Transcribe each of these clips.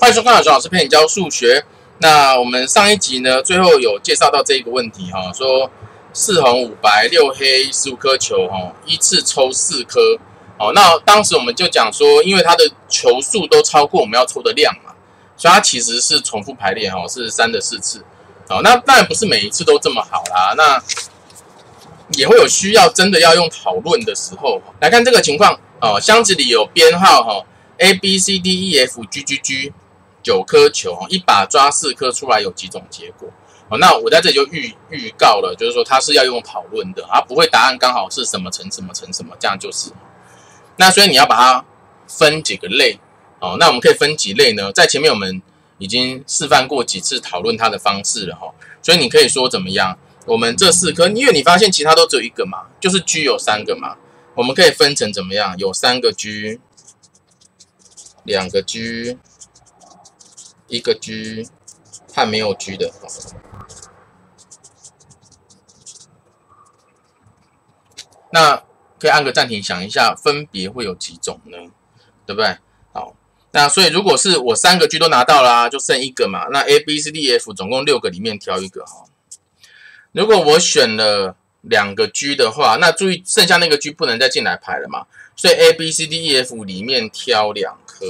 欢迎收看小老师陪你教数学。那我们上一集呢，最后有介绍到这一个问题哈，说四红五白六黑十五颗球哈，依次抽四颗。哦，那当时我们就讲说，因为它的球数都超过我们要抽的量嘛，所以它其实是重复排列哈，是三的四次。哦，那当然不是每一次都这么好啦，那也会有需要真的要用讨论的时候。来看这个情况哦，箱子里有编号哈，A B C D E F G G G 九颗球，一把抓四颗出来有几种结果？哦，那我在这里就预预告了，就是说它是要用讨论的，而不会答案刚好是什么乘什么乘什么，这样就是。那所以你要把它分几个类哦，那我们可以分几类呢？在前面我们已经示范过几次讨论它的方式了哈，所以你可以说怎么样？我们这四颗，因为你发现其他都只有一个嘛，就是 G 有三个嘛，我们可以分成怎么样？有三个 G，两个 G，一个 G，和没有 G 的。那可以按个暂停，想一下，分别会有几种呢？对不对？好，那所以如果是我三个 G 都拿到啦，就剩一个嘛。那 A、B、C、D、F 总共六个里面挑一个哈。如果我选了两个 G 的话，那注意剩下那个 G 不能再进来排了嘛，所以 A、B、C、D、E、F 里面挑两颗。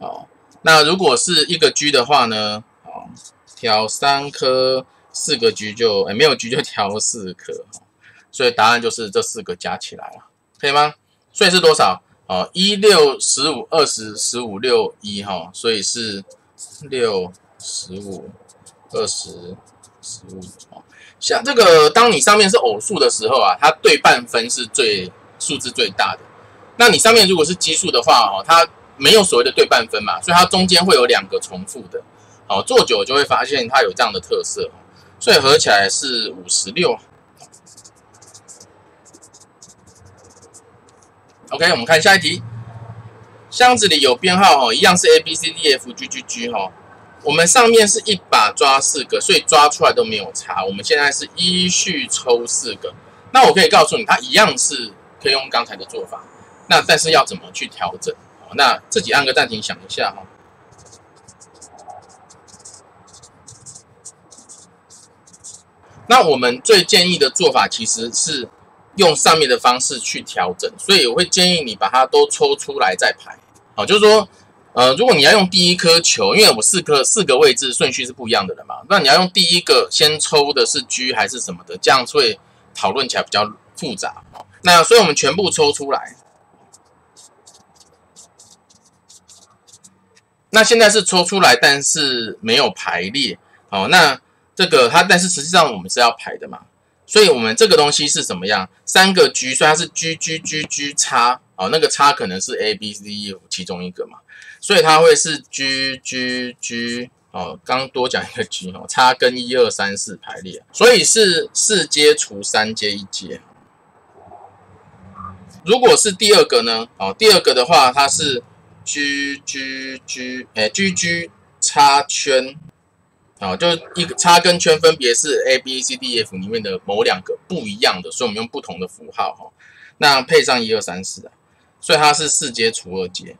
好，那如果是一个 G 的话呢？哦，挑三颗，四个 G 就哎没有 G 就挑四颗。所以答案就是这四个加起来了，可以吗？所以是多少？哦，一六十五二十十五六一哈，所以是六十五二十。十五哦，像这个，当你上面是偶数的时候啊，它对半分是最数字最大的。那你上面如果是奇数的话哦，它没有所谓的对半分嘛，所以它中间会有两个重复的。好，做久就会发现它有这样的特色，所以合起来是五十六。OK，我们看下一题，箱子里有编号哦，一样是 A B C D F G G G 哈。我们上面是一把抓四个，所以抓出来都没有差。我们现在是依序抽四个，那我可以告诉你，它一样是可以用刚才的做法。那但是要怎么去调整？那自己按个暂停想一下哈。那我们最建议的做法其实是用上面的方式去调整，所以我会建议你把它都抽出来再排。好，就是说。呃，如果你要用第一颗球，因为我四颗四个位置顺序是不一样的了嘛，那你要用第一个先抽的是 G 还是什么的，这样会讨论起来比较复杂。那所以我们全部抽出来。那现在是抽出来，但是没有排列。好，那这个它，但是实际上我们是要排的嘛，所以我们这个东西是什么样？三个 G，所以它是 G G G G 叉，哦，那个叉可能是 A B C D 其中一个嘛。所以它会是 G G G 哦，刚多讲一个 G 哦，差跟一二三四排列，所以是四阶除三阶一阶。如果是第二个呢？哦，第二个的话，它是 G G G 哎 G G 叉圈，啊，就一个叉跟圈分别是 A B C D F 里面的某两个不一样的，所以我们用不同的符号哈，那配上一二三四啊，所以它是四阶除二阶。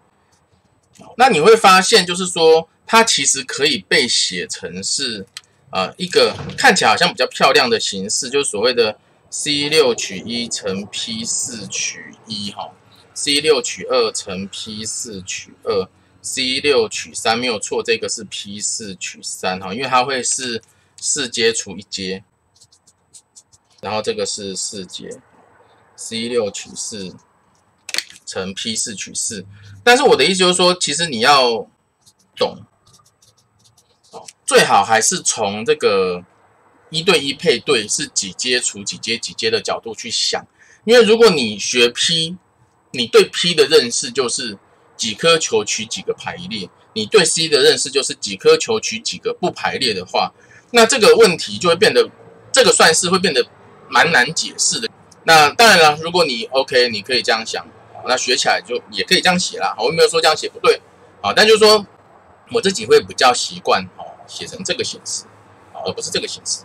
那你会发现，就是说，它其实可以被写成是，呃，一个看起来好像比较漂亮的形式，就是所谓的 C 六取一乘 P 四取一，哈。，C 六取二乘 P 四取二，C 六取三没有错，这个是 P 四取三，哈，因为它会是四阶除一阶，然后这个是四阶，C 六取四。乘 P 四取四，但是我的意思就是说，其实你要懂哦，最好还是从这个一对一配对是几阶除几阶几阶的角度去想，因为如果你学 P，你对 P 的认识就是几颗球取几个排列，你对 C 的认识就是几颗球取几个不排列的话，那这个问题就会变得这个算式会变得蛮难解释的。那当然了，如果你 OK，你可以这样想。那学起来就也可以这样写啦，我没有说这样写不对，啊，但就是说我自己会比较习惯哦，写成这个形式，而不是这个形式。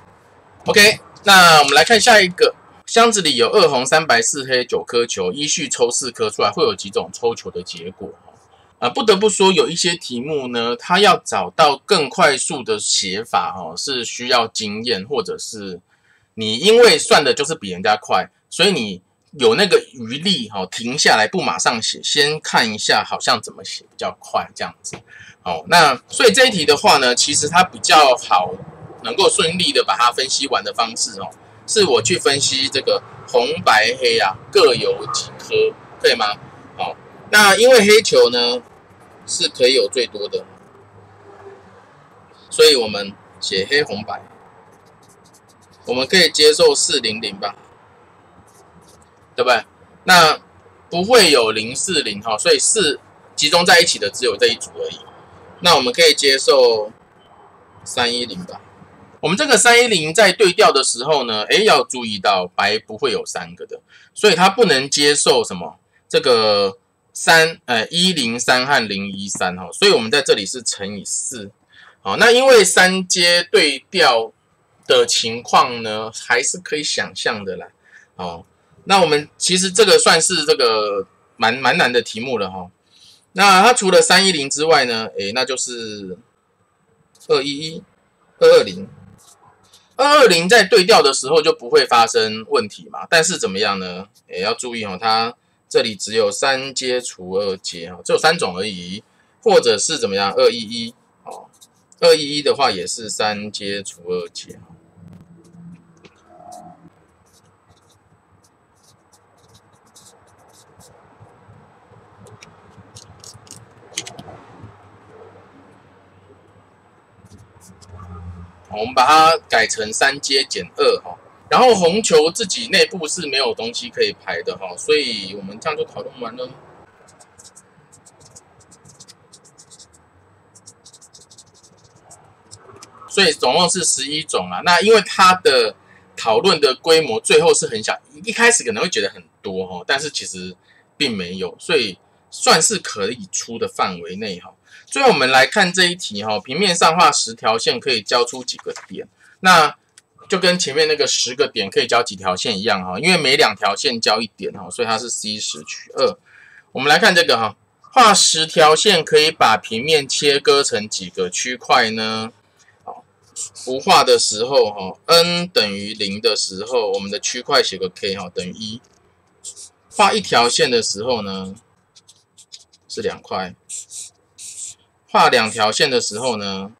OK，那我们来看下一个，箱子里有二红三白四黑九颗球，依序抽四颗出来，会有几种抽球的结果？啊，不得不说有一些题目呢，它要找到更快速的写法哦，是需要经验，或者是你因为算的就是比人家快，所以你有那个余力哈，停下来不马上写，先看一下好像怎么写比较快这样子。哦，那所以这一题的话呢，其实它比较好能够顺利的把它分析完的方式哦，是我去分析这个红白黑啊各有几颗，可以吗？好，那因为黑球呢是可以有最多的，所以我们写黑红白，我们可以接受四零零吧，对不对？那不会有零四零哈，所以四集中在一起的只有这一组而已。那我们可以接受三一零吧。我们这个三一零在对调的时候呢，诶，要注意到白不会有三个的，所以它不能接受什么这个三呃一零三和零一三哈，所以我们在这里是乘以四。好，那因为三阶对调的情况呢，还是可以想象的啦。哦，那我们其实这个算是这个蛮蛮难的题目了哈。那它除了三一零之外呢？诶，那就是二一一、二二零、二二零在对调的时候就不会发生问题嘛。但是怎么样呢？也要注意哦，它这里只有三阶除二阶哦，只有三种而已。或者是怎么样？二一一哦，二一一的话也是三阶除二阶。我们把它改成三阶减二哈，然后红球自己内部是没有东西可以排的哈，所以我们这样就讨论完了。所以总共是十一种啊。那因为它的讨论的规模最后是很小，一开始可能会觉得很多哈，但是其实并没有，所以算是可以出的范围内哈。所以我们来看这一题哈，平面上画十条线可以交出几个点？那就跟前面那个十个点可以交几条线一样哈，因为每两条线交一点哈，所以它是 C 十取二。我们来看这个哈，画十条线可以把平面切割成几个区块呢？好，不画的时候哈，n 等于零的时候，我们的区块写个 k 哈，等于一。画一条线的时候呢，是两块。画两条线的时候呢，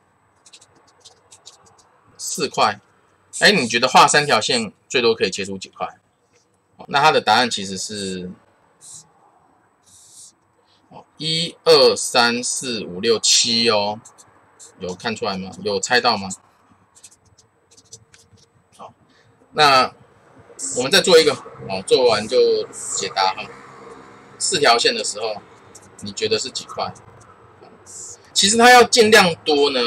四块。哎，你觉得画三条线最多可以切出几块？那它的答案其实是，哦一二三四五六七哦，有看出来吗？有猜到吗？好，那我们再做一个，哦，做完就解答哈。四条线的时候，你觉得是几块？其实它要尽量多呢，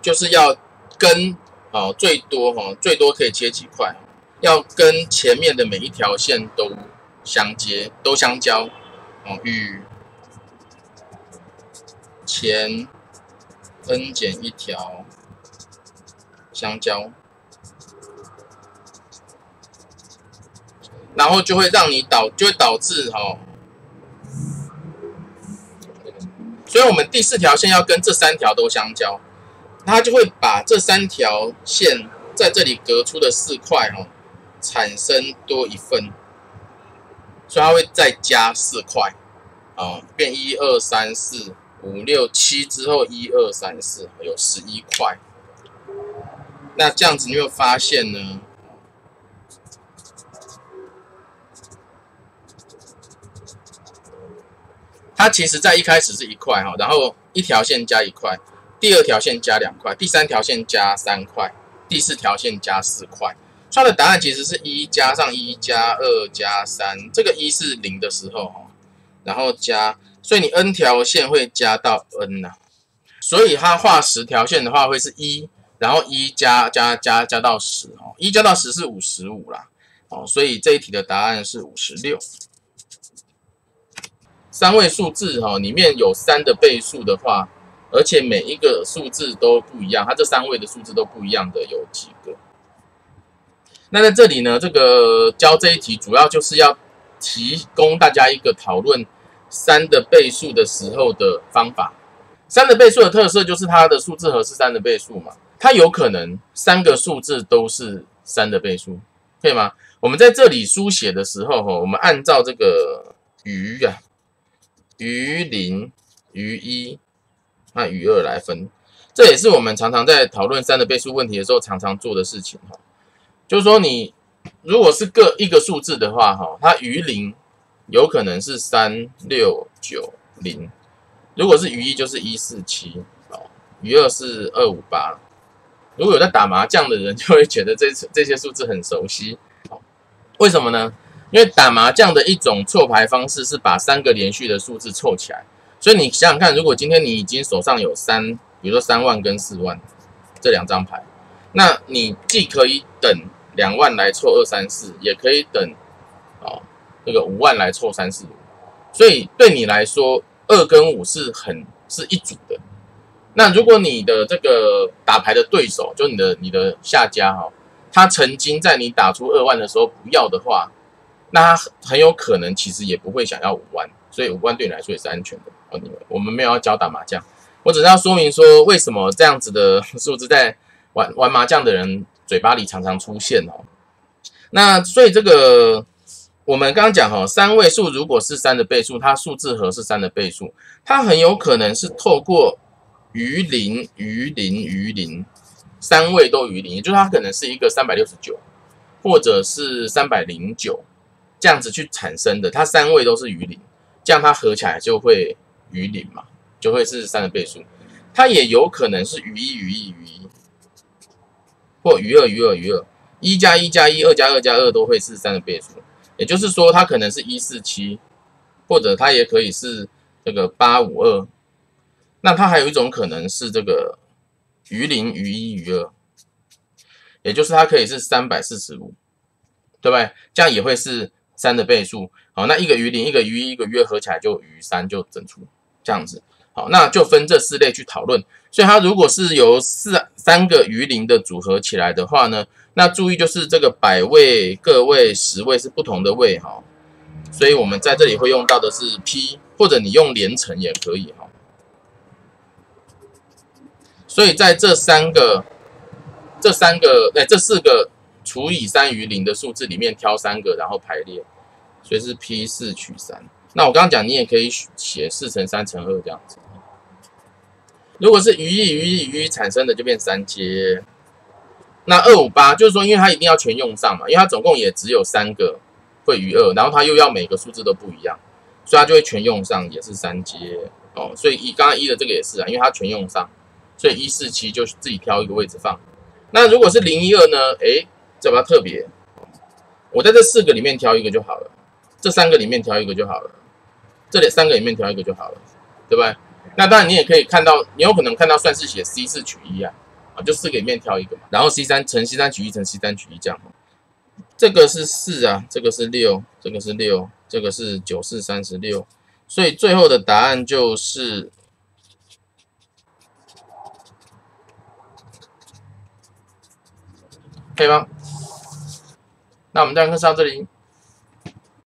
就是要跟哦最多哈最多可以切几块，要跟前面的每一条线都相接都相交哦与前 n 减一条相交，然后就会让你导就会导致哈。所以，我们第四条线要跟这三条都相交，它就会把这三条线在这里隔出的四块哦，产生多一份，所以它会再加四块，啊，变一二三四五六七之后一二三四有十一块，那这样子你会发现呢？它其实在一开始是一块哈，然后一条线加一块，第二条线加两块，第三条线加三块，第四条线加四块。它的答案其实是一加上一加二加三，这个一是零的时候哈，然后加，所以你 n 条线会加到 n 呐，所以它画十条线的话会是一，然后一加加加加到十哦，一加到十是五十五啦，哦，所以这一题的答案是五十六。三位数字哈，里面有三的倍数的话，而且每一个数字都不一样，它这三位的数字都不一样的有几个？那在这里呢，这个教这一题主要就是要提供大家一个讨论三的倍数的时候的方法。三的倍数的特色就是它的数字和是三的倍数嘛，它有可能三个数字都是三的倍数，可以吗？我们在这里书写的时候，哈，我们按照这个余啊，余零、余一、那余二来分，这也是我们常常在讨论三的倍数问题的时候常常做的事情，哈，就是说你如果是各一个数字的话，哈，它余零有可能是三六九零。如果是余一就是一四七哦，余二是二五八。如果有在打麻将的人，就会觉得这这些数字很熟悉。为什么呢？因为打麻将的一种凑牌方式是把三个连续的数字凑起来。所以你想想看，如果今天你已经手上有三，比如说三万跟四万这两张牌，那你既可以等两万来凑二三四，也可以等哦那个五万来凑三四五。所以对你来说，二跟五是很是一组的，那如果你的这个打牌的对手，就你的你的下家哈，他曾经在你打出二万的时候不要的话，那他很有可能其实也不会想要五万，所以五万对你来说也是安全的哦。你们我们没有要教打麻将，我只是要说明说为什么这样子的数字在玩玩麻将的人嘴巴里常常出现哦。那所以这个。我们刚刚讲哈，三位数如果是三的倍数，它数字和是三的倍数，它很有可能是透过余零、余零、余零，三位都余零，也就是它可能是一个三百六十九，或者是三百零九这样子去产生的，它三位都是余零，这样它合起来就会余零嘛，就会是三的倍数。它也有可能是余一、余一、余一，或余二、余二、余二，一加一加一，二加二加二都会是三的倍数。也就是说，它可能是一四七，或者它也可以是这个八五二。那它还有一种可能是这个余零余一余二，也就是它可以是三百四十五，对不对？这样也会是三的倍数。好，那一个余零，一个余一，一个约合起来就余三，就整出这样子。好，那就分这四类去讨论。所以它如果是由四三个余零的组合起来的话呢？那注意，就是这个百位、个位、十位是不同的位哈，所以我们在这里会用到的是 P，或者你用连乘也可以哈。所以在这三个、这三个、哎，这四个除以三余零的数字里面挑三个，然后排列，所以是 P 四取三。那我刚刚讲，你也可以写四乘三乘二这样子。如果是余一、余一、余一产生的，就变三阶。那二五八就是说，因为它一定要全用上嘛，因为它总共也只有三个会余二，然后它又要每个数字都不一样，所以它就会全用上，也是三阶哦。所以一刚刚一的这个也是啊，因为它全用上，所以一四七就是自己挑一个位置放。那如果是零一二呢？诶，这比较特别，我在这四个里面挑一个就好了，这三个里面挑一个就好了，这里三个里面挑一个就好了，对不对？那当然你也可以看到，你有可能看到算式写 C 四取一啊。啊就四个里面挑一个嘛，然后 C 三乘 C 三取一乘 C 三取一这样。这个是四啊，这个是六，这个是六，这个是九四三十六，所以最后的答案就是可以吗？那我们这堂课上这里。